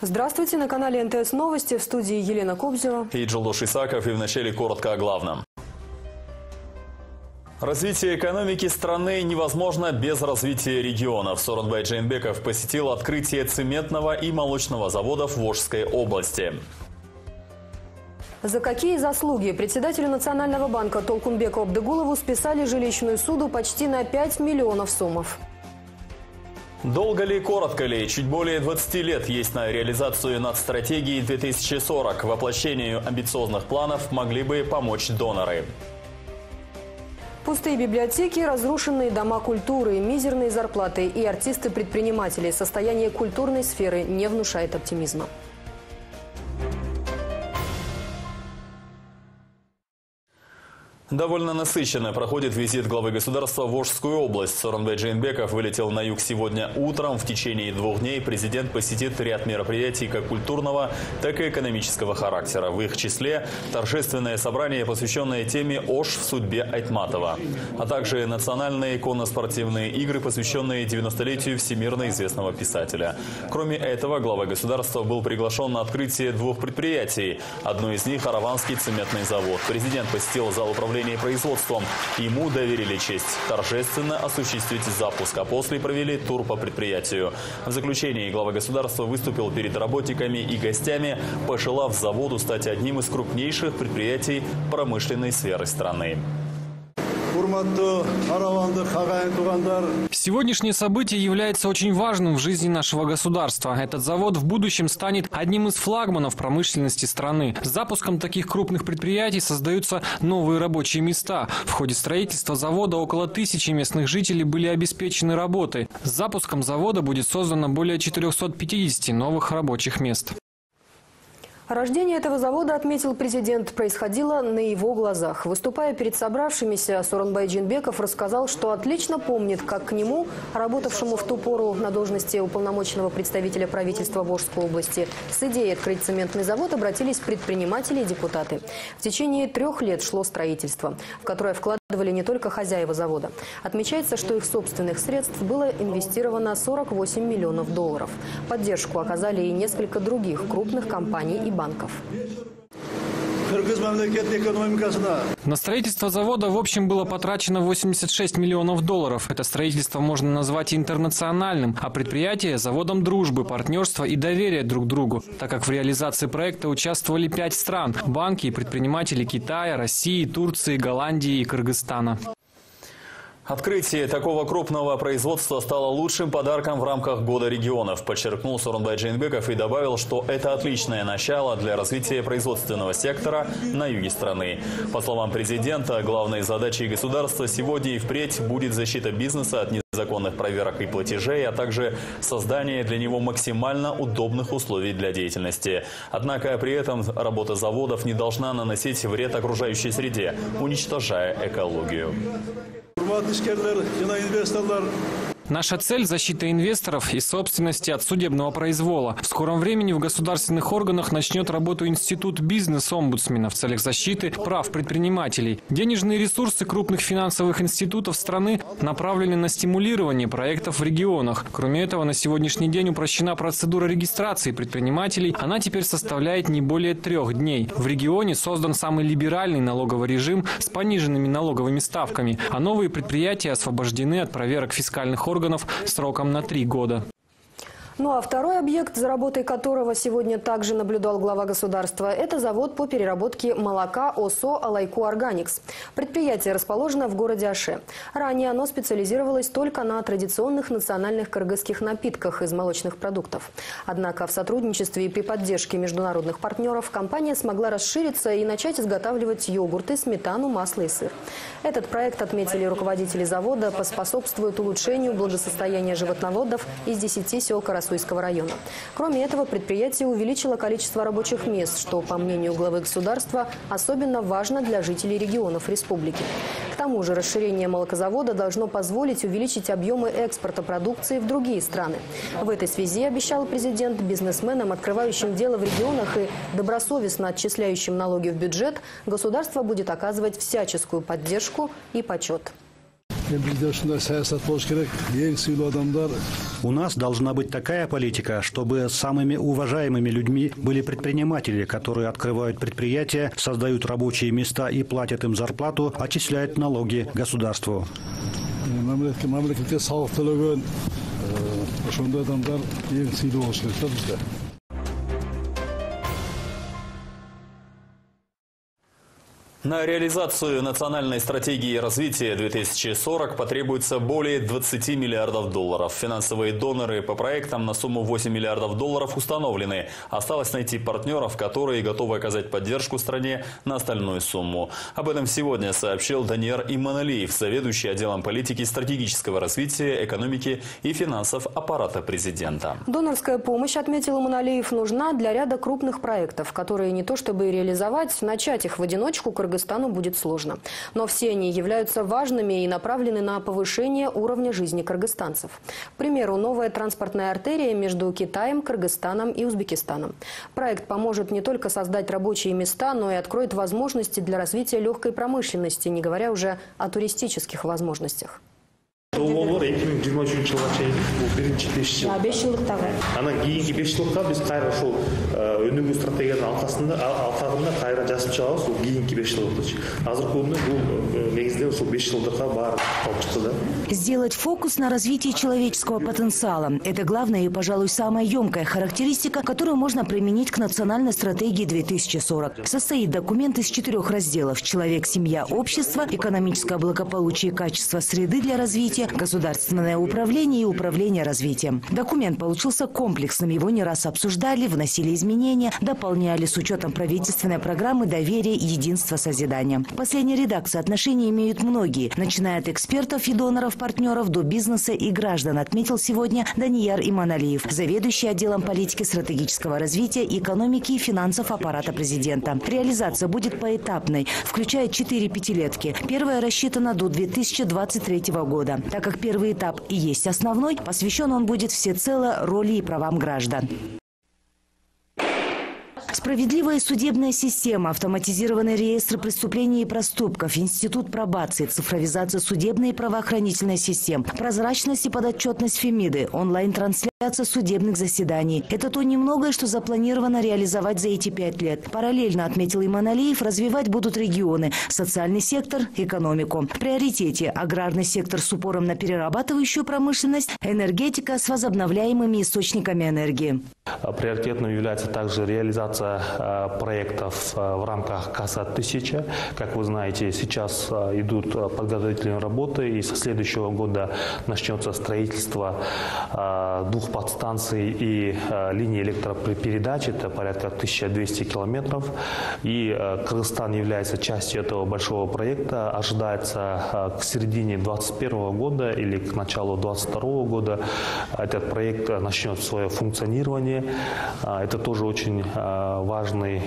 Здравствуйте, на канале НТС Новости, в студии Елена Кобзева. И Джулдош Исаков, и вначале коротко о главном. Развитие экономики страны невозможно без развития регионов. Соронбай Джейнбеков посетил открытие цементного и молочного заводов в Волжской области. За какие заслуги председателю Национального банка Толкунбеку Абдыгулову списали жилищную суду почти на 5 миллионов сомов? Долго ли, коротко ли, чуть более 20 лет есть на реализацию над стратегией 2040. Воплощению амбициозных планов могли бы помочь доноры. Пустые библиотеки, разрушенные дома культуры, мизерные зарплаты и артисты-предприниматели. Состояние культурной сферы не внушает оптимизма. Довольно насыщенно проходит визит главы государства в Волжскую область. Соронбай Джейнбеков вылетел на юг сегодня утром. В течение двух дней президент посетит ряд мероприятий как культурного, так и экономического характера. В их числе торжественное собрание, посвященное теме «Ош в судьбе Айтматова», а также национальные конно-спортивные игры, посвященные 90-летию всемирно известного писателя. Кроме этого, глава государства был приглашен на открытие двух предприятий. Одно из них – Араванский цементный завод. Президент посетил зал управления управления производством. Ему доверили честь торжественно осуществить запуск, а после провели тур по предприятию. В заключении глава государства выступил перед работниками и гостями, пожелав заводу стать одним из крупнейших предприятий промышленной сферы страны. Сегодняшнее событие является очень важным в жизни нашего государства. Этот завод в будущем станет одним из флагманов промышленности страны. С запуском таких крупных предприятий создаются новые рабочие места. В ходе строительства завода около тысячи местных жителей были обеспечены работой. С запуском завода будет создано более 450 новых рабочих мест. Рождение этого завода, отметил президент, происходило на его глазах. Выступая перед собравшимися, Соронбай Джинбеков рассказал, что отлично помнит, как к нему, работавшему в ту пору на должности уполномоченного представителя правительства Волжской области, с идеей открыть цементный завод обратились предприниматели и депутаты. В течение трех лет шло строительство, в которое вкладывали не только хозяева завода. Отмечается, что их собственных средств было инвестировано 48 миллионов долларов. Поддержку оказали и несколько других крупных компаний и банков. На строительство завода в общем было потрачено 86 миллионов долларов. Это строительство можно назвать интернациональным, а предприятие – заводом дружбы, партнерства и доверия друг другу, так как в реализации проекта участвовали пять стран – банки и предприниматели Китая, России, Турции, Голландии и Кыргызстана. Открытие такого крупного производства стало лучшим подарком в рамках Года регионов, подчеркнул Сорунбай Джейнбеков и добавил, что это отличное начало для развития производственного сектора на юге страны. По словам президента, главной задачей государства сегодня и впредь будет защита бизнеса от незаконных проверок и платежей, а также создание для него максимально удобных условий для деятельности. Однако при этом работа заводов не должна наносить вред окружающей среде, уничтожая экологию. Наша цель – защита инвесторов и собственности от судебного произвола. В скором времени в государственных органах начнет работу Институт бизнес-омбудсмена в целях защиты прав предпринимателей. Денежные ресурсы крупных финансовых институтов страны направлены на стимулирование проектов в регионах. Кроме этого, на сегодняшний день упрощена процедура регистрации предпринимателей. Она теперь составляет не более трех дней. В регионе создан самый либеральный налоговый режим с пониженными налоговыми ставками, а новые предприятия освобождены от проверок фискальных органов органов сроком на три года. Ну а второй объект, за работой которого сегодня также наблюдал глава государства, это завод по переработке молока ОСО «Алайку Органикс». Предприятие расположено в городе Аше. Ранее оно специализировалось только на традиционных национальных кыргызских напитках из молочных продуктов. Однако в сотрудничестве и при поддержке международных партнеров компания смогла расшириться и начать изготавливать йогурты, сметану, масло и сыр. Этот проект, отметили руководители завода, поспособствует улучшению благосостояния животноводов из 10 сел Карасу Суйского района. Кроме этого, предприятие увеличило количество рабочих мест, что, по мнению главы государства, особенно важно для жителей регионов республики. К тому же расширение молокозавода должно позволить увеличить объемы экспорта продукции в другие страны. В этой связи обещал президент бизнесменам, открывающим дело в регионах и добросовестно отчисляющим налоги в бюджет, государство будет оказывать всяческую поддержку и почет. У нас должна быть такая политика, чтобы самыми уважаемыми людьми были предприниматели, которые открывают предприятия, создают рабочие места и платят им зарплату, отчисляют налоги государству. мемлекетке салық төлеген ошондой адамдар эң сыйлуу болуш керек да бизде На реализацию национальной стратегии развития 2040 потребуется более 20 миллиардов долларов. Финансовые доноры по проектам на сумму 8 миллиардов долларов установлены. Осталось найти партнеров, которые готовы оказать поддержку стране на остальную сумму. Об этом сегодня сообщил Даниэр Иманалиев, заведующий отделом политики стратегического развития, экономики и финансов аппарата президента. Донорская помощь, отметил Иманалиев, нужна для ряда крупных проектов, которые не то чтобы реализовать, начать их в одиночку – Кыргызстану будет сложно. Но все они являются важными и направлены на повышение уровня жизни кыргызстанцев. К примеру, новая транспортная артерия между Китаем, Кыргызстаном и Узбекистаном. Проект поможет не только создать рабочие места, но и откроет возможности для развития легкой промышленности, не говоря уже о туристических возможностях. Долбоолор эки миң жыйырма үчүнчү жылга чейин бул биринчи беш жыл беш жылдыктагы анан кийинки беш жылдыкка биз кайра ушул өнүгүү стратегиянын алкасында алкагында кайра жазып чыгабыз бул кийинки беш жылдыкчы азыркы күндө бул негизинен ушул беш жылдыкка баары алып чыкты да. Сделать фокус на развитии человеческого потенциала – это главная и, пожалуй, самая емкая характеристика, которую можно применить к национальной стратегии 2040. Состоит документ из четырех разделов – человек, семья, общество, экономическое благополучие и качество среды для развития, государственное управление и управление развитием. Документ получился комплексным, его не раз обсуждали, вносили изменения, дополняли с учетом правительственной программы доверия и единства созидания. Последняя редакция отношений имеют многие, начиная от экспертов и доноров партнеров до бизнеса и граждан, отметил сегодня Данияр Иманалиев, заведующий отделом политики стратегического развития, экономики и финансов аппарата президента. Реализация будет поэтапной, включая четыре пятилетки. Первая рассчитана до 2023 года. Так как первый этап и есть основной, посвящен он будет всецело роли и правам граждан. Справедливая судебная система, автоматизированный реестр преступлений и проступков, институт пробации, цифровизация судебной и правоохранительной систем, прозрачность и подотчетность Фемиды, онлайн-трансляция судебных заседаний. Это то немногое, что запланировано реализовать за эти пять лет. Параллельно, отметил Иманалиев, развивать будут регионы, социальный сектор, экономику. В приоритете аграрный сектор с упором на перерабатывающую промышленность, энергетика с возобновляемыми источниками энергии. Приоритетным является также реализация э, проектов э, в рамках КАСА-1000. Как вы знаете, сейчас э, идут подготовительные работы, и со следующего года начнется строительство двух подстанций и линии электропередач. Это порядка 1200 километров. И Кыргызстан является частью этого большого проекта. Ожидается к середине 2021 года или к началу 2022 года этот проект начнет свое функционирование. Это тоже очень важный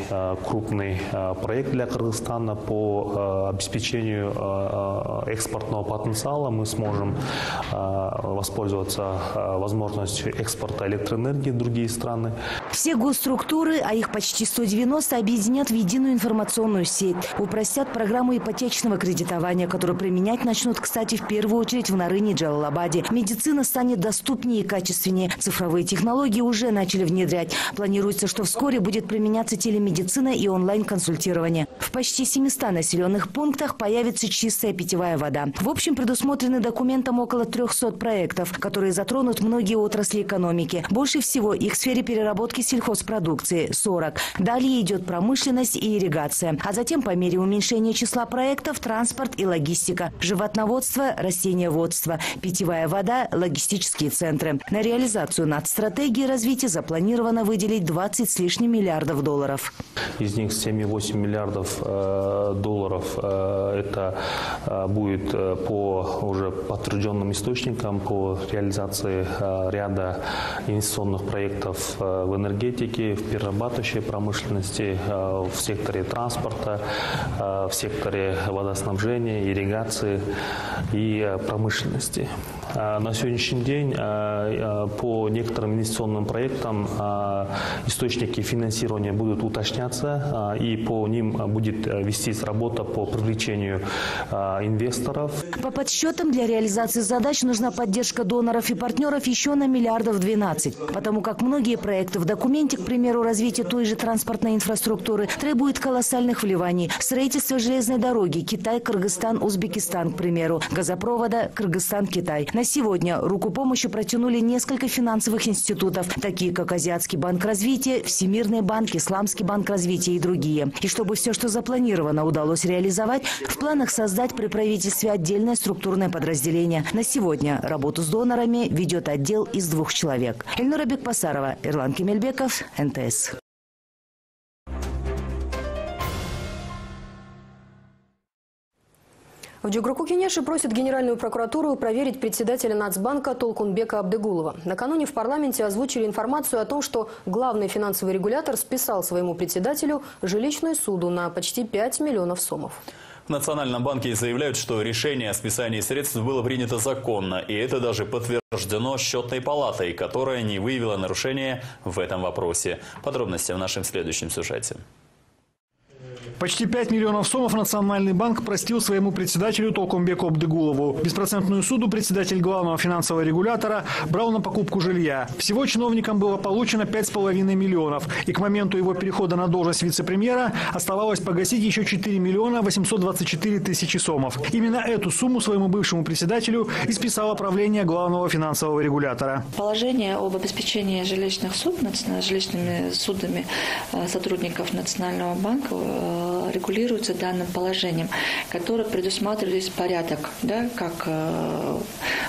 крупный проект для Кыргызстана по обеспечению экспортного потенциала. Мы сможем воспользоваться возможностью экспорта электроэнергии в другие страны. Все госструктуры, а их почти 190, объединят в единую информационную сеть. Упростят программу ипотечного кредитования, которую применять начнут, кстати, в первую очередь в Нарыне и Джалалабаде. Медицина станет доступнее и качественнее. Цифровые технологии уже начали внедрять. Планируется, что вскоре будет применяться телемедицина и онлайн-консультирование. В почти 700 населенных пунктах появится чистая питьевая вода. В общем, предусмотрены документом около 300 проектов, которые затронут многие отрасли экономики. Больше всего их в сфере переработки сельхозпродукции – 40. Далее идет промышленность и ирригация. А затем по мере уменьшения числа проектов – транспорт и логистика, животноводство, растениеводство, питьевая вода, логистические центры. На реализацию над стратегией развития запланировано выделить 20 с лишним миллиардов долларов. Из них 7,8 миллиардов э, долларов э, это э, будет по уже подтвержденным источникам по реализации ряда инвестиционных проектов в энергетике, в перерабатывающей промышленности, в секторе транспорта, в секторе водоснабжения, ирригации и промышленности. На сегодняшний день по некоторым инвестиционным проектам источники финансирования будут уточняться, и по ним будет вестись работа по привлечению инвесторов. По подсчетам для реализации задач нужна поддержка доноров и партнеров еще на миллиардов 12, потому как многие проекты в документе, к примеру, развитие той же транспортной инфраструктуры, требуют колоссальных вливаний. Строительство железной дороги Китай, Кыргызстан, Узбекистан, к примеру, газопровода Кыргызстан-Китай. На сегодня руку помощи протянули несколько финансовых институтов, такие как Азиатский банк развития, Всемирный банк, Исламский банк развития и другие. И чтобы все, что запланировано, удалось реализовать, в планах создать при правительстве отдельное структурное подразделение. На сегодня работу с донорами ведет отдел из двух человек. Эльнура Бекпасарова, Ирлан Кемельбеков, НТС. В Джугруку Кенеши просит Генеральную прокуратуру проверить председателя Нацбанка Толкунбека Абдыгулова. Накануне в парламенте озвучили информацию о том, что главный финансовый регулятор списал своему председателю жилищную суду на почти 5 миллионов сомов. В Национальном банке заявляют, что решение о списании средств было принято законно, и это даже подтверждено счетной палатой, которая не выявила нарушения в этом вопросе. Подробности в нашем следующем сюжете. Почти 5 миллионов сомов Национальный банк простил своему председателю Толкомбеку Абдыгулову. Беспроцентную суду председатель главного финансового регулятора брал на покупку жилья. Всего чиновникам было получено 5,5 миллионов. И к моменту его перехода на должность вице-премьера оставалось погасить еще 4 миллиона 824 тысячи сомов. Именно эту сумму своему бывшему председателю исписало правление главного финансового регулятора. Положение об обеспечении жилищных суд, жилищными судами э, сотрудников Национального банка э, регулируется данным положением, которое предусматривает порядок, да, как э,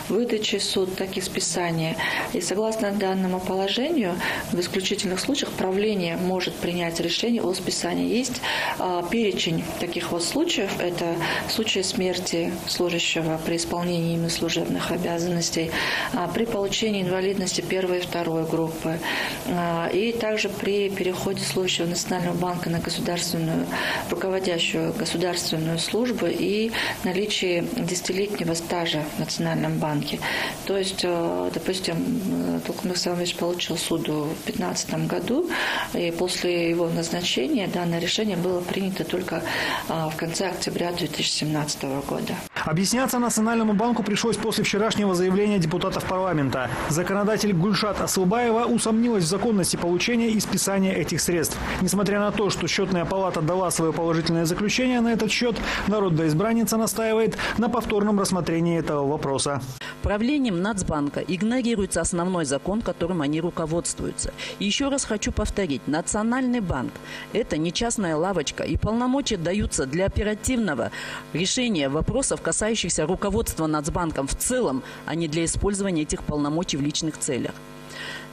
выдачи суд, так и списания. И согласно данному положению, в исключительных случаях правление может принять решение о списании. Есть э, перечень таких вот случаев. Это случаи смерти служащего при исполнении ими служебных обязанностей, э, при получении инвалидности первой и второй группы, э, и также при переходе служащего Национального банка на государственную руководящую государственную службу и наличие десятилетнего стажа в Национальном банке. То есть, э, допустим, э, Толкунбек Саламович получил суду в 2015 году, и после его назначения данное решение было принято только э, в конце октября 2017 года. Объясняться Национальному банку пришлось после вчерашнего заявления депутатов парламента. Законодатель Гульшат Асылбаева усомнилась в законности получения и списания этих средств. Несмотря на то, что счетная палата дала свое положительное заключение на этот счет, народная избранница настаивает на повторном рассмотрении этого вопроса. Правлением Нацбанка игнорируется основной закон, которым они руководствуются. Еще раз хочу повторить, Национальный банк – это не частная лавочка, и полномочия даются для оперативного решения вопросов, касающихся руководства Нацбанком в целом, а не для использования этих полномочий в личных целях.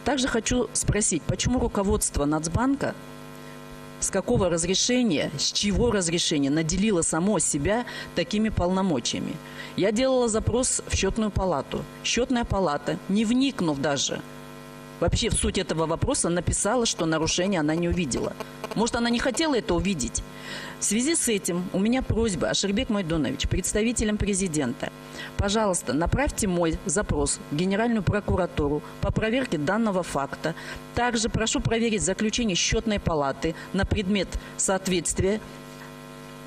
Также хочу спросить, почему руководство Нацбанка с какого разрешения, с чего разрешения наделило само себя такими полномочиями. Я делала запрос в счетную палату. Счетная палата, не вникнув даже вообще в суть этого вопроса, написала, что нарушения она не увидела. Может, она не хотела это увидеть. В связи с этим у меня просьба, Ашербек Майдонович, представителям президента, пожалуйста, направьте мой запрос в Генеральную прокуратуру по проверке данного факта. Также прошу проверить заключение счетной палаты на предмет соответствия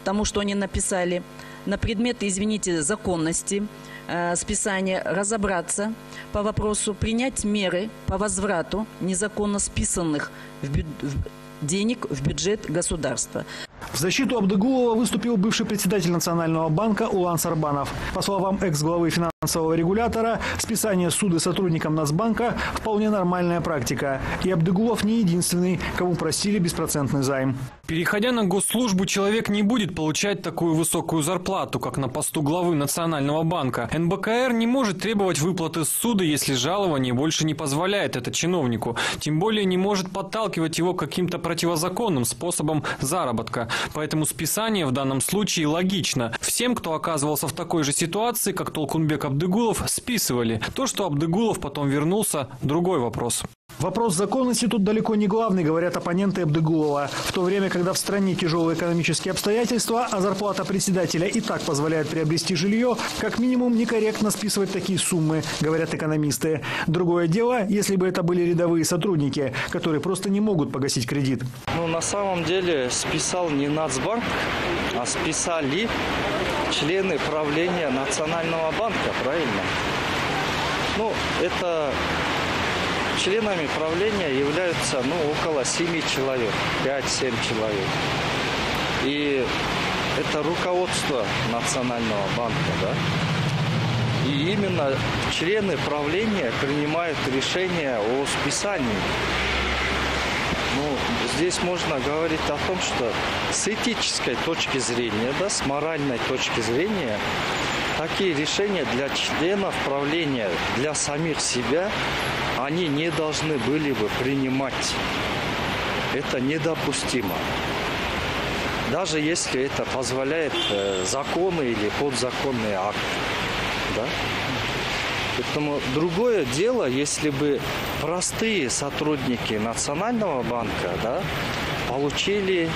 тому, что они написали, на предмет, извините, законности э, списания, разобраться по вопросу, принять меры по возврату незаконно списанных в бю денег в бюджет государства. В защиту Абдыгулова выступил бывший председатель Национального банка Улан Сарбанов. По словам экс-главы финансового регулятора, списание суды сотрудникам Нацбанка – вполне нормальная практика. И Абдыгулов не единственный, кому просили беспроцентный займ. Переходя на госслужбу, человек не будет получать такую высокую зарплату, как на посту главы Национального банка. НБКР не может требовать выплаты суды, если жалование больше не позволяет это чиновнику. Тем более не может подталкивать его каким-то противозаконным способом заработка. Поэтому списание в данном случае логично. Всем, кто оказывался в такой же ситуации, как Толкунбек Абдыгулов, списывали. То, что Абдыгулов потом вернулся – другой вопрос. Вопрос законности тут далеко не главный, говорят оппоненты Абдыгулова. В то время, когда в стране тяжелые экономические обстоятельства, а зарплата председателя и так позволяет приобрести жилье, как минимум некорректно списывать такие суммы, говорят экономисты. Другое дело, если бы это были рядовые сотрудники, которые просто не могут погасить кредит. Ну, на самом деле списал не Нацбанк, а списали члены правления Национального банка, правильно? Ну, это Членами правления являются ну, около 7 человек, 5-7 человек. И это руководство Национального банка, да. И именно члены правления принимают решение о списании. Здесь можно говорить о том, что с этической точки зрения, да, с моральной точки зрения, такие решения для членов правления, для самих себя они не должны были бы принимать. Это недопустимо. Даже если это позволяет э, законы или подзаконные акты. Да? Поэтому другое дело, если бы простые сотрудники Национального банка да, получили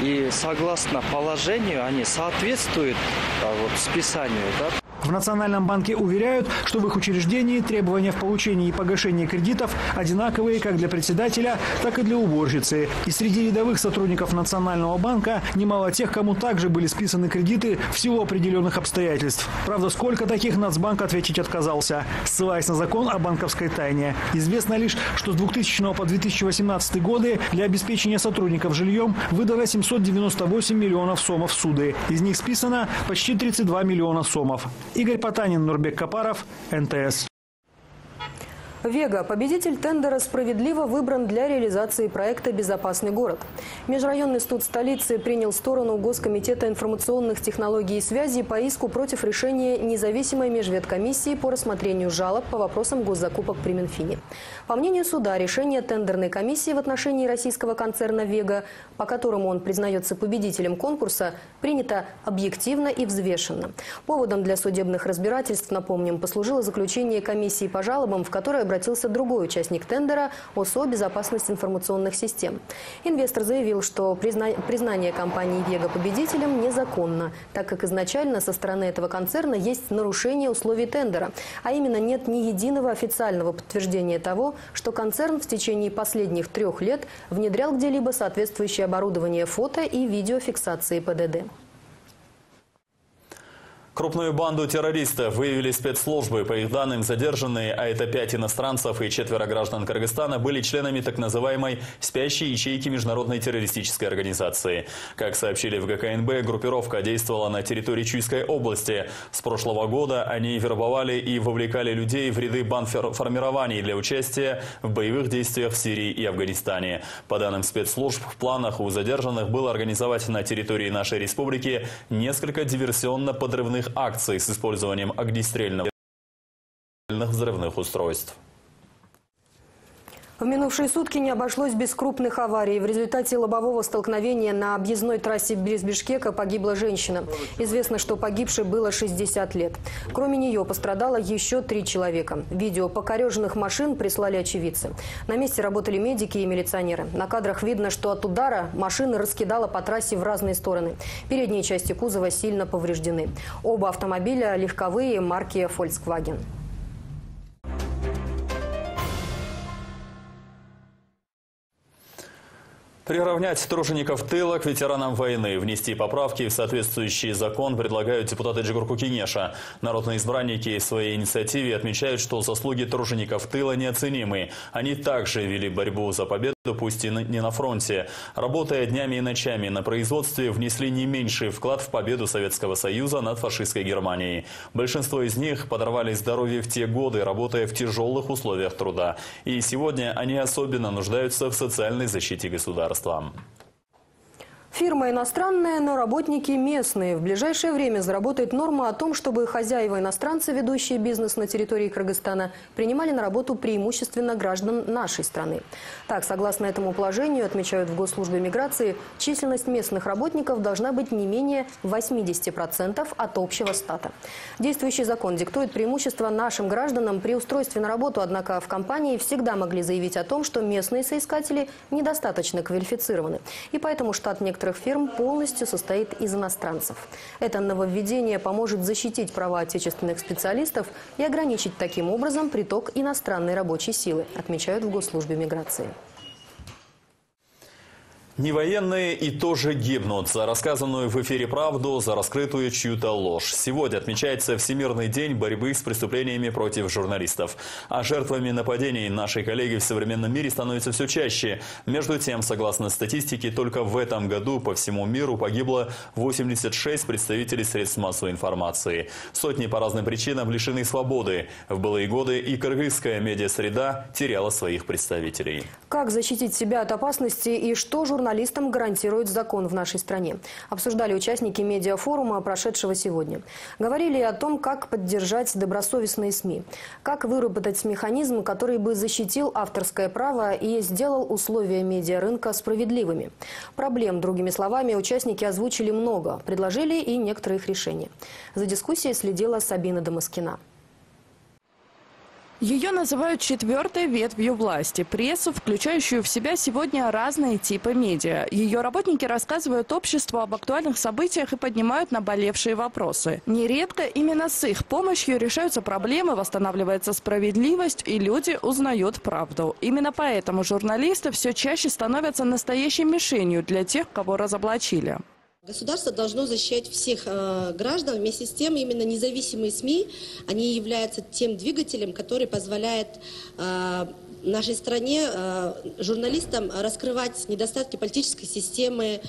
и согласно положению они соответствуют а, вот, списанию. Да. В Национальном банке уверяют, что в их учреждении требования в получении и погашении кредитов одинаковые как для председателя, так и для уборщицы. И среди рядовых сотрудников Национального банка немало тех, кому также были списаны кредиты в силу определенных обстоятельств. Правда, сколько таких Нацбанк ответить отказался, ссылаясь на закон о банковской тайне. Известно лишь, что с 2000 по 2018 годы для обеспечения сотрудников жильем выдано 798 миллионов сомов суды. Из них списано почти 32 миллиона сомов. Игорь Потанин, Нурбек Капаров, НТС. Вега, победитель тендера, справедливо выбран для реализации проекта «Безопасный город». Межрайонный суд столицы принял сторону Госкомитета информационных технологий и связи по иску против решения независимой межветкомиссии по рассмотрению жалоб по вопросам госзакупок при Минфине. По мнению суда, решение тендерной комиссии в отношении российского концерна «Вега», по которому он признается победителем конкурса, принято объективно и взвешенно. Поводом для судебных разбирательств, напомним, послужило заключение комиссии по жалобам, в которой обратился другой участник тендера – ОСО «Безопасность информационных систем». Инвестор заявил, что признание компании «Вега» победителем незаконно, так как изначально со стороны этого концерна есть нарушение условий тендера, а именно нет ни единого официального подтверждения того, что концерн в течение последних трех лет внедрял где-либо соответствующее оборудование фото и видеофиксации ПДД. Крупную банду террористов выявили спецслужбы. По их данным, задержанные, а это пять иностранцев и четверо граждан Кыргызстана, были членами так называемой «спящей ячейки международной террористической организации». Как сообщили в ГКНБ, группировка действовала на территории Чуйской области. С прошлого года они вербовали и вовлекали людей в ряды бандформирований для участия в боевых действиях в Сирии и Афганистане. По данным спецслужб, в планах у задержанных было организовать на территории нашей республики несколько диверсионно-подрывных акций с использованием огнестрельных взрывных устройств. В минувшие сутки не обошлось без крупных аварий. В результате лобового столкновения на объездной трассе без Бишкека погибла женщина. Известно, что погибшей было 60 лет. Кроме нее пострадало еще три человека. Видео покореженных машин прислали очевидцы. На месте работали медики и милиционеры. На кадрах видно, что от удара машины раскидала по трассе в разные стороны. Передние части кузова сильно повреждены. Оба автомобиля легковые марки Volkswagen. Приравнять тружеников тыла к ветеранам войны, внести поправки в соответствующий закон предлагают депутаты Джигурку Кинеша. Народные избранники в своей инициативе отмечают, что заслуги тружеников тыла неоценимы. Они также вели борьбу за победу пусть и не на фронте. Работая днями и ночами на производстве, внесли не меньший вклад в победу Советского Союза над фашистской Германией. Большинство из них подорвали здоровье в те годы, работая в тяжелых условиях труда. И сегодня они особенно нуждаются в социальной защите государства. Фирма иностранная, но работники местные. В ближайшее время заработает норма о том, чтобы хозяева-иностранцы, ведущие бизнес на территории Кыргызстана, принимали на работу преимущественно граждан нашей страны. Так, согласно этому положению, отмечают в Госслужбе миграции, численность местных работников должна быть не менее 80% от общего стата. Действующий закон диктует преимущество нашим гражданам при устройстве на работу, однако в компании всегда могли заявить о том, что местные соискатели недостаточно квалифицированы. И поэтому штат некоторых некоторых фирм полностью состоит из иностранцев. Это нововведение поможет защитить права отечественных специалистов и ограничить таким образом приток иностранной рабочей силы, отмечают в Госслужбе миграции. Не военные и тоже гибнут за рассказанную в эфире правду, за раскрытую чью-то ложь. Сегодня отмечается Всемирный день борьбы с преступлениями против журналистов. А жертвами нападений нашей коллеги в современном мире становятся все чаще. Между тем, согласно статистике, только в этом году по всему миру погибло 86 представителей средств массовой информации. Сотни по разным причинам лишены свободы. В былые годы и кыргызская медиасреда теряла своих представителей. Как защитить себя от опасности и что журналисты журналистам гарантирует закон в нашей стране. Обсуждали участники медиафорума, прошедшего сегодня. Говорили о том, как поддержать добросовестные СМИ, как выработать механизм, который бы защитил авторское право и сделал условия медиарынка справедливыми. Проблем, другими словами, участники озвучили много, предложили и некоторые их решения. За дискуссией следила Сабина Дамаскина. Ее называют четвертой ветвью власти – прессу, включающую в себя сегодня разные типы медиа. Ее работники рассказывают обществу об актуальных событиях и поднимают наболевшие вопросы. Нередко именно с их помощью решаются проблемы, восстанавливается справедливость и люди узнают правду. Именно поэтому журналисты все чаще становятся настоящей мишенью для тех, кого разоблачили. Государство должно защищать всех э, граждан. Вместе с тем, именно независимые СМИ, они являются тем двигателем, который позволяет э, нашей стране э, журналистам раскрывать недостатки политической системы,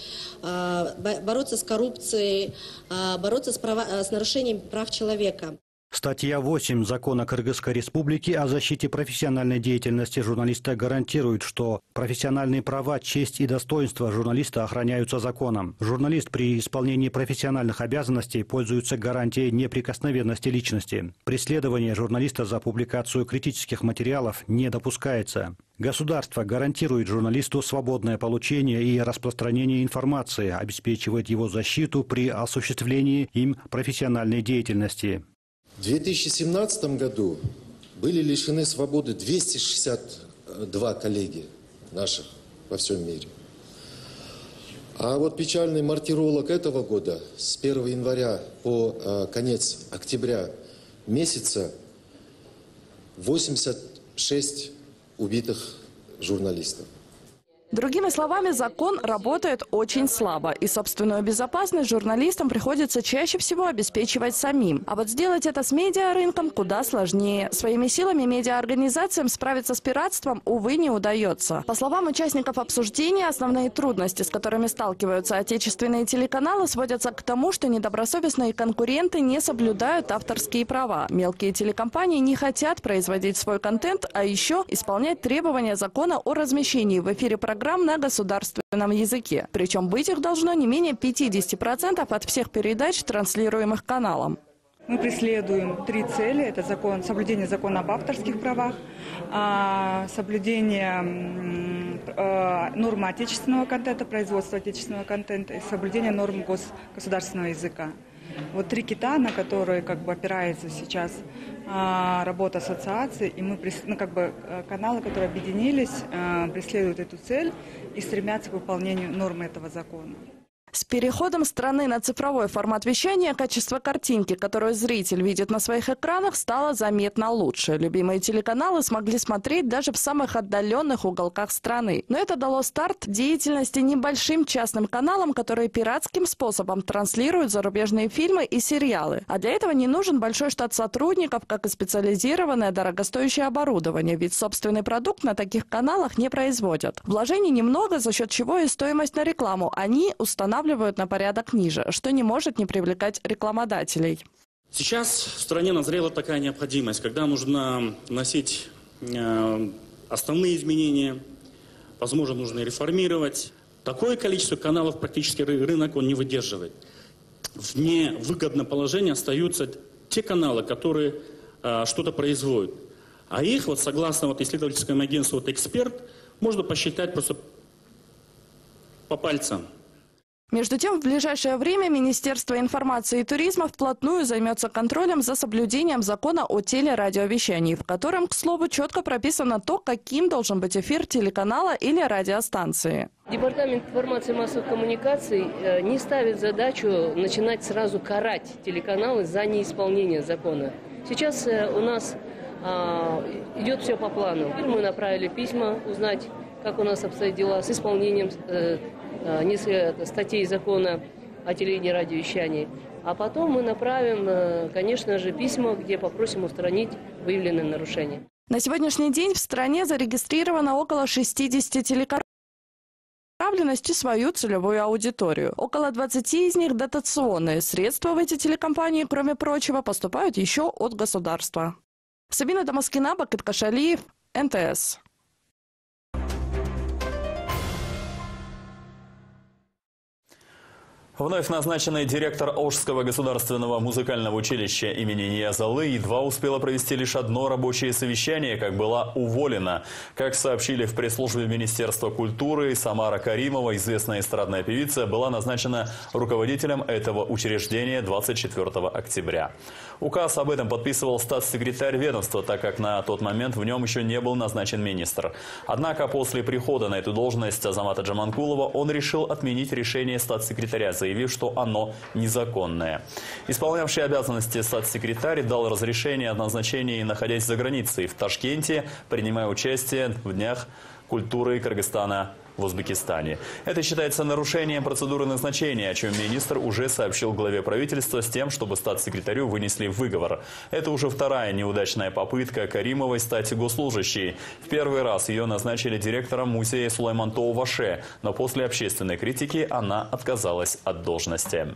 э, бороться с коррупцией, э, бороться с, права, э, с нарушением прав человека. Статья 8 Закона Кыргызской Республики о защите профессиональной деятельности журналиста гарантирует, что профессиональные права, честь и достоинство журналиста охраняются законом. Журналист при исполнении профессиональных обязанностей пользуется гарантией неприкосновенности личности. Преследование журналиста за публикацию критических материалов не допускается. Государство гарантирует журналисту свободное получение и распространение информации, обеспечивает его защиту при осуществлении им профессиональной деятельности. В 2017 году были лишены свободы 262 коллеги наших во всем мире. А вот печальный мартиролог этого года с 1 января по э, конец октября месяца 86 убитых журналистов. Другими словами, закон работает очень слабо, и собственную безопасность журналистам приходится чаще всего обеспечивать самим. А вот сделать это с медиарынком куда сложнее. Своими силами медиаорганизациям справиться с пиратством, увы, не удается. По словам участников обсуждения, основные трудности, с которыми сталкиваются отечественные телеканалы, сводятся к тому, что недобросовестные конкуренты не соблюдают авторские права. Мелкие телекомпании не хотят производить свой контент, а еще исполнять требования закона о размещении в эфире программ программ на государственном языке. Причем быть их должно не менее 50% от всех передач, транслируемых каналом. Мы преследуем три цели. Это закон, соблюдение закона об авторских правах, а, соблюдение а, нормы отечественного контента, производства отечественного контента и соблюдение норм гос, государственного языка. Вот три кита, на которые как бы опирается сейчас а, работа ассоциации, и мы, ну, как бы э, каналы, которые объединились, а, преследуют эту цель и стремятся к выполнению нормы этого закона. С переходом страны на цифровой формат вещания качество картинки, которую зритель видит на своих экранах, стало заметно лучше. Любимые телеканалы смогли смотреть даже в самых отдаленных уголках страны. Но это дало старт деятельности небольшим частным каналам, которые пиратским способом транслируют зарубежные фильмы и сериалы. А для этого не нужен большой штат сотрудников, как и специализированное дорогостоящее оборудование, ведь собственный продукт на таких каналах не производят. Вложений немного, за счет чего и стоимость на рекламу они устанавливают устанавливают на порядок ниже, что не может не привлекать рекламодателей. Сейчас в стране назрела такая необходимость, когда нужно вносить э, основные изменения, возможно, нужно реформировать. Такое количество каналов практически рынок он не выдерживает. В невыгодном положении остаются те каналы, которые а, что-то производят. А их, вот согласно вот исследовательскому агентству вот «Эксперт», можно посчитать просто по пальцам. Между тем, в ближайшее время Министерство информации и туризма вплотную займется контролем за соблюдением закона о телерадиовещании, в котором, к слову, четко прописано то, каким должен быть эфир телеканала или радиостанции. Департамент информации и массовых коммуникаций э, не ставит задачу начинать сразу карать телеканалы за неисполнение закона. Сейчас э, у нас а, идет все по плану. Мы направили письма узнать, как у нас обстоят дела с исполнением э, несколько статей закона о телевидении и радиовещании. А потом мы направим, э, конечно же, письма, где попросим устранить выявленные нарушения. На сегодняшний день в стране зарегистрировано около 60 телеканалов направленности свою целевую аудиторию. Около 20 из них дотационные. Средства в эти телекомпании, кроме прочего, поступают еще от государства. Сабина Дамаскина, Бакыт Кашалиев, НТС. Вновь назначенный директор Ожского государственного музыкального училища имени Ниязалы едва успела провести лишь одно рабочее совещание, как была уволена. Как сообщили в пресс-службе Министерства культуры, Самара Каримова, известная эстрадная певица, была назначена руководителем этого учреждения 24 октября. Указ об этом подписывал статс-секретарь ведомства, так как на тот момент в нем еще не был назначен министр. Однако после прихода на эту должность Азамата Джаманкулова он решил отменить решение статс-секретаря, заявив, что оно незаконное. Исполнявший обязанности статс-секретарь дал разрешение о назначении, находясь за границей в Ташкенте, принимая участие в Днях культуры Кыргызстана в Узбекистане. Это считается нарушением процедуры назначения, о чем министр уже сообщил главе правительства с тем, чтобы статс-секретарю вынесли выговор. Это уже вторая неудачная попытка Каримовой стать госслужащей. В первый раз ее назначили директором музея Сулаймантова-Ваше, но после общественной критики она отказалась от должности.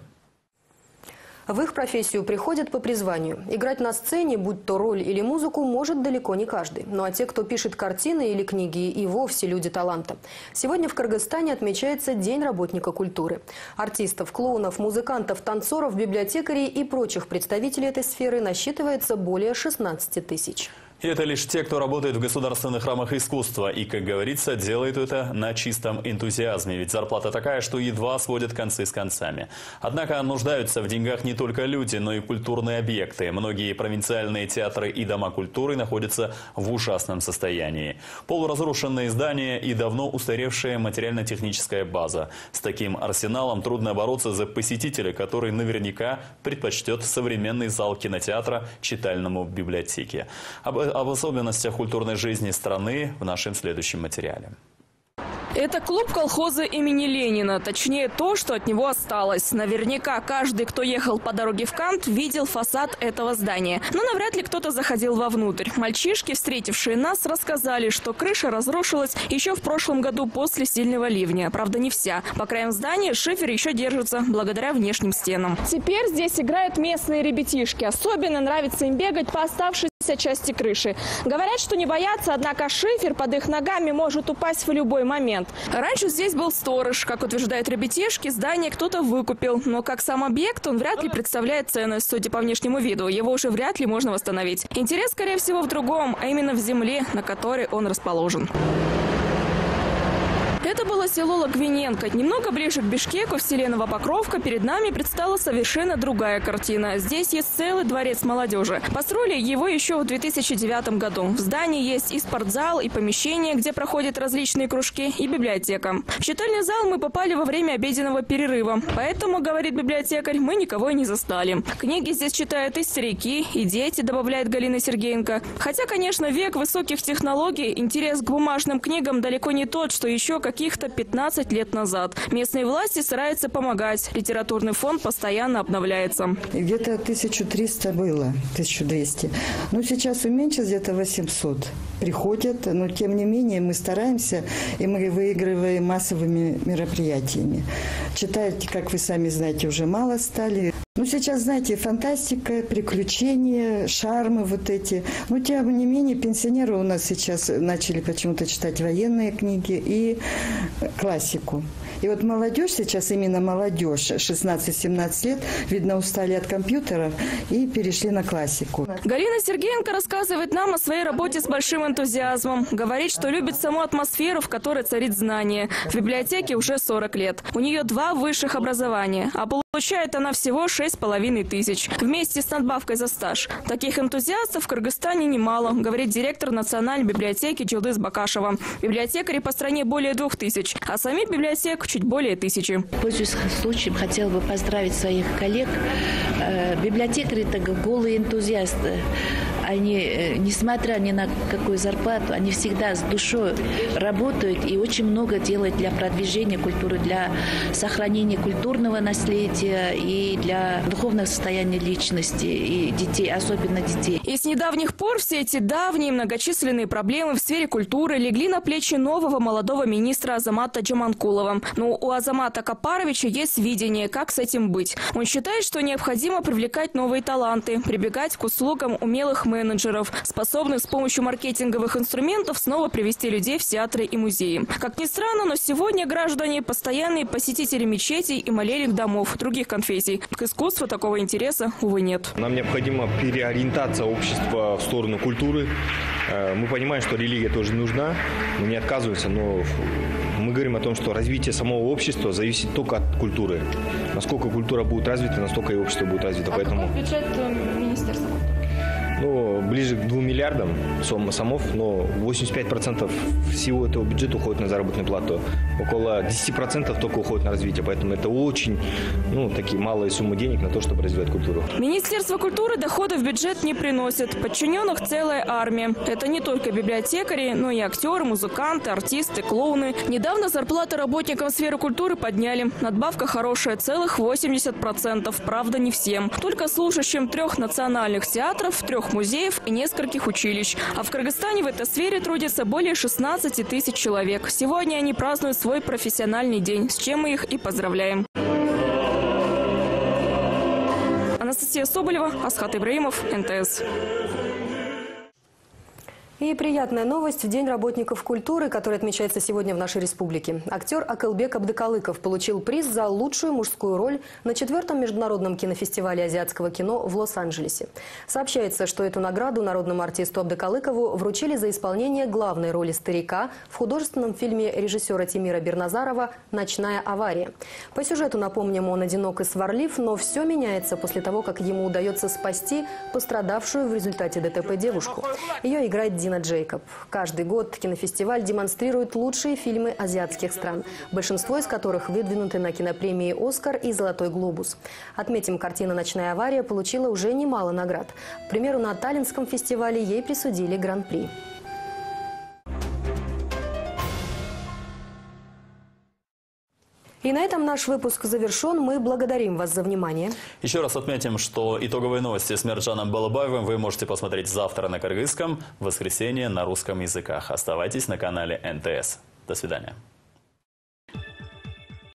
В их профессию приходят по призванию. Играть на сцене, будь то роль или музыку, может далеко не каждый. Ну а те, кто пишет картины или книги, и вовсе люди таланта. Сегодня в Кыргызстане отмечается День работника культуры. Артистов, клоунов, музыкантов, танцоров, библиотекарей и прочих представителей этой сферы насчитывается более 16 тысяч. И это лишь те, кто работает в государственных храмах искусства. И, как говорится, делает это на чистом энтузиазме. Ведь зарплата такая, что едва сводят концы с концами. Однако нуждаются в деньгах не только люди, но и культурные объекты. Многие провинциальные театры и дома культуры находятся в ужасном состоянии. Полуразрушенные здания и давно устаревшая материально-техническая база. С таким арсеналом трудно бороться за посетителя, который наверняка предпочтет современный зал кинотеатра читальному библиотеке. Об об особенностях культурной жизни страны в нашем следующем материале. Это клуб колхоза имени Ленина, точнее то, что от него осталось. Наверняка каждый, кто ехал по дороге в Кант, видел фасад этого здания. Но навряд ли кто-то заходил вовнутрь. Мальчишки, встретившие нас, рассказали, что крыша разрушилась еще в прошлом году после сильного ливня. Правда, не вся. По краям здания шифер еще держится благодаря внешним стенам. Теперь здесь играют местные ребятишки. Особенно нравится им бегать по оставшейся части крыши. Говорят, что не боятся, однако шифер под их ногами может упасть в любой момент. Раньше здесь был сторож. Как утверждают ребятишки, здание кто-то выкупил. Но как сам объект, он вряд ли представляет ценность, судя по внешнему виду. Его уже вряд ли можно восстановить. Интерес, скорее всего, в другом, а именно в земле, на которой он расположен. Это было село Логвиненко. Немного ближе к Бишкеку, в селе Новопокровка, перед нами предстала совершенно другая картина. Здесь есть целый дворец молодежи. Построили его еще в 2009 году. В здании есть и спортзал, и помещение, где проходят различные кружки, и библиотека. В читальный зал мы попали во время обеденного перерыва. Поэтому, говорит библиотекарь, мы никого и не застали. Книги здесь читают и старики, и дети, добавляет Галина Сергеенко. Хотя, конечно, век высоких технологий, интерес к бумажным книгам далеко не тот, что еще как каких-то 15 лет назад. Местные власти стараются помогать. Литературный фонд постоянно обновляется. Где-то 1300 было, 1200. Но сейчас уменьшилось где-то 800. Приходят, но тем не менее мы стараемся, и мы выигрываем массовыми мероприятиями. Читать, как вы сами знаете, уже мало стали. Ну, сейчас, знаете, фантастика, приключения, шармы вот эти. Но, тем не менее, пенсионеры у нас сейчас начали почему-то читать военные книги и классику. И вот молодежь сейчас, именно молодежь, 16-17 лет, видно, устали от компьютеров и перешли на классику. Галина Сергеенко рассказывает нам о своей работе с большим энтузиазмом. Говорит, что любит саму атмосферу, в которой царит знание. В библиотеке уже 40 лет. У нее два высших образования, а получает она всего 6,5 тысяч. Вместе с надбавкой за стаж. Таких энтузиастов в Кыргызстане немало, говорит директор Национальной библиотеки Джилдыз Бакашева. Библиотекари по стране более двух тысяч, а самих библиотек чуть более тысячи. Пользуясь случаем, хотел бы поздравить своих коллег. Э, библиотекари – это голые энтузиасты. Они, э, несмотря ни на какую зарплату, они всегда с душой работают и очень много делают для продвижения культуры, для сохранения культурного наследия и для духовного состояния личности и детей, особенно детей. И с недавних пор все эти давние многочисленные проблемы в сфере культуры легли на плечи нового молодого министра Азамата Джаманкулова. Но у Азамата Капаровича есть видение, как с этим быть. Он считает, что необходимо привлекать новые таланты, прибегать к услугам умелых менеджеров, способных с помощью маркетинговых инструментов снова привести людей в театры и музеи. Как ни странно, но сегодня граждане – постоянные посетители мечетей и молельных домов других конфессий. К искусству такого интереса, увы, нет. Нам необходима переориентация общества в сторону культуры. Э, мы понимаем, что религия тоже нужна, мы не отказываемся, но мы говорим о том, что развитие самого общества зависит только от культуры. Насколько культура будет развита, настолько и общество будет развито. А Поэтому... какой бюджет э, министерства? Ну, ближе к 2 миллиардам сомов, но 85% всего этого бюджета уходит на заработную плату. Около 10% только уходит на развитие, поэтому это очень, ну, такие малые суммы денег на то, чтобы развивать культуру. Министерство культуры доходов в бюджет не приносит. Подчиненных целая армия. Это не только библиотекари, но и актеры, музыканты, артисты, клоуны. Недавно зарплаты работникам сферы культуры подняли. Надбавка хорошая, целых 80%. Правда, не всем. Только служащим трех национальных театров, трех музеев нескольких училищ. А в Кыргызстане в этой сфере трудится более 16 тысяч человек. Сегодня они празднуют свой профессиональный день, с чем мы их и поздравляем. Анастасия Соболева, Асхат Ибраимов, НТС. И приятная новость в День работников культуры, который отмечается сегодня в нашей республике. Актер Акылбек Абдыкалыков получил приз за лучшую мужскую роль на четвертом международном кинофестивале азиатского кино в Лос-Анджелесе. Сообщается, что эту награду народному артисту Абдыкалыкову вручили за исполнение главной роли старика в художественном фильме режиссера Тимира Берназарова «Ночная авария». По сюжету, напомним, он одинок и сварлив, но все меняется после того, как ему удается спасти пострадавшую в результате ДТП девушку. Ее играет Дина Джейкоб. Каждый год кинофестиваль демонстрирует лучшие фильмы азиатских стран, большинство из которых выдвинуты на кинопремии «Оскар» и «Золотой глобус». Отметим, картина «Ночная авария» получила уже немало наград. К примеру, на Таллинском фестивале ей присудили гран-при. И на этом наш выпуск завершен. Мы благодарим вас за внимание. Еще раз отметим, что итоговые новости с Мерджаном Балабаевым вы можете посмотреть завтра на кыргызском, в воскресенье на русском языках. Оставайтесь на канале НТС. До свидания.